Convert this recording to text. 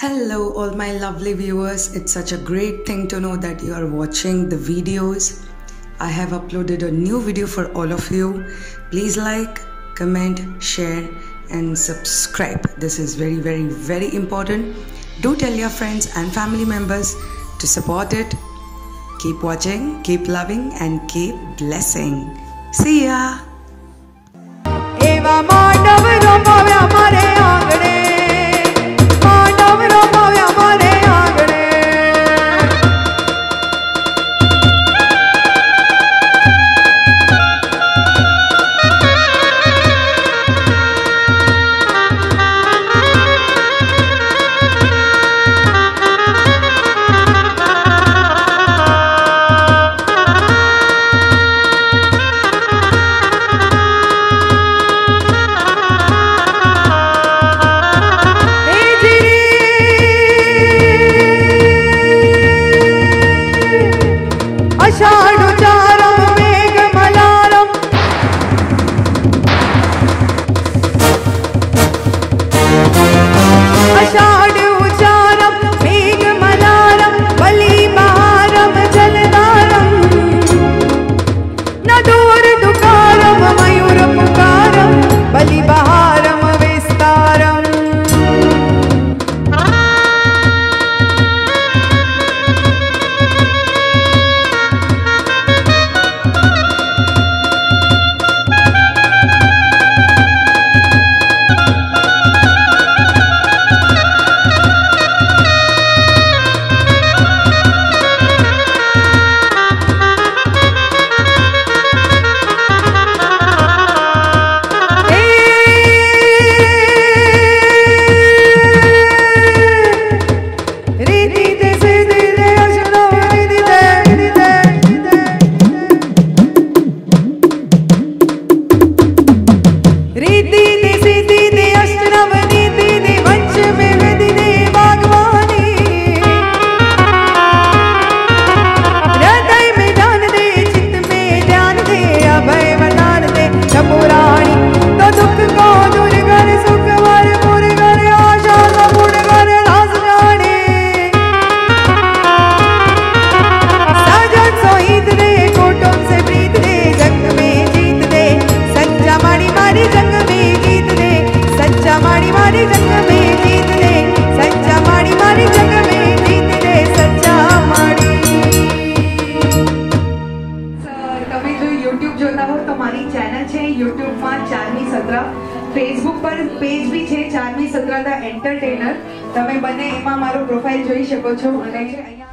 Hello, all my lovely viewers. It's such a great thing to know that you are watching the videos. I have uploaded a new video for all of you. Please like, comment, share, and subscribe. This is very, very, very important. Do tell your friends and family members to support it. Keep watching, keep loving, and keep blessing. See ya! તમે જો YouTube જોતા હો તો મારી channel છે YouTube ચારમી સત્ર. Facebook પર page બી છે ચારમી સત્ર એન્ટરટેનર તમે બંને એમાં મારો પ્રોફાઇલ જોઈ શકો છો. અને અહીંયા